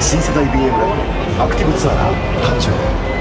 新世代 BMW アクティブツアー誕生